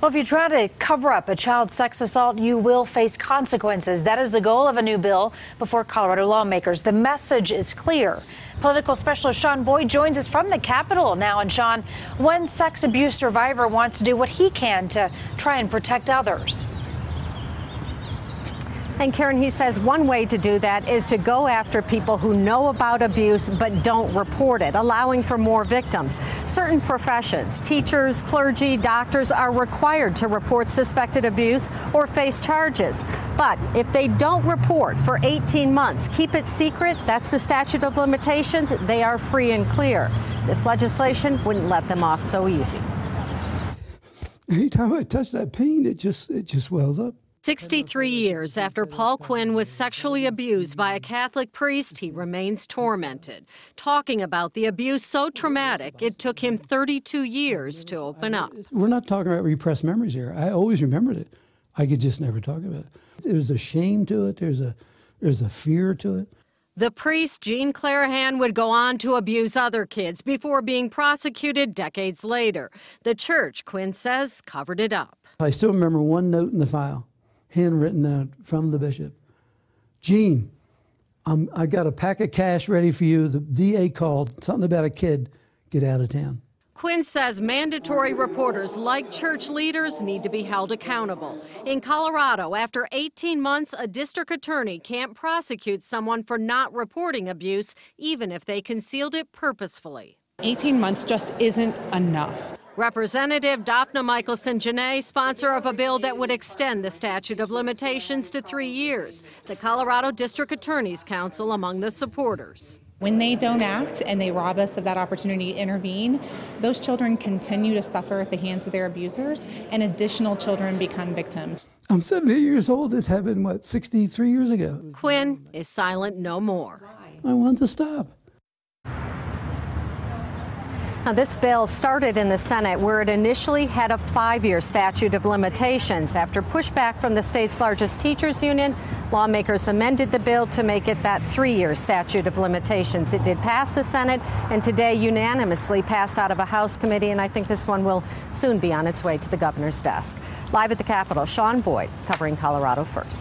Well, if you try to cover up a child sex assault, you will face consequences. That is the goal of a new bill before Colorado lawmakers. The message is clear. Political specialist Shaun Boyd joins us from the Capitol now. And Shaun, one sex abuse survivor wants to do what he can to try and protect others. And Karen, he says one way to do that is to go after people who know about abuse but don't report it, allowing for more victims. Certain professions, teachers, clergy, doctors, are required to report suspected abuse or face charges. But if they don't report for 18 months, keep it secret, that's the statute of limitations, they are free and clear. This legislation wouldn't let them off so easy. Anytime I touch that pain, it just it just wells up. 63 years after Paul Quinn was sexually abused by a Catholic priest, he remains tormented. Talking about the abuse so traumatic, it took him 32 years to open up. We're not talking about repressed memories here. I always remembered it. I could just never talk about it. There's a shame to it. There's a there's a fear to it. The priest, Gene Clarahan, would go on to abuse other kids before being prosecuted decades later. The church, Quinn says, covered it up. I still remember one note in the file handwritten out from the bishop. Gene, I'm, I got a pack of cash ready for you. The DA called, something about a kid. Get out of town. Quinn says mandatory reporters like church leaders need to be held accountable. In Colorado, after 18 months, a district attorney can't prosecute someone for not reporting abuse, even if they concealed it purposefully. 18 months just isn't enough. Representative Dafna Michaelson Jenet, sponsor of a bill that would extend the statute of limitations to three years. The Colorado District Attorney's Council among the supporters. When they don't act and they rob us of that opportunity to intervene, those children continue to suffer at the hands of their abusers, and additional children become victims. I'm 78 years old. This happened, what, 63 years ago? Quinn is silent no more. I want to stop. Now, this bill started in the Senate where it initially had a five-year statute of limitations. After pushback from the state's largest teachers union, lawmakers amended the bill to make it that three-year statute of limitations. It did pass the Senate and today unanimously passed out of a House committee, and I think this one will soon be on its way to the governor's desk. Live at the Capitol, Shaun Boyd covering Colorado First.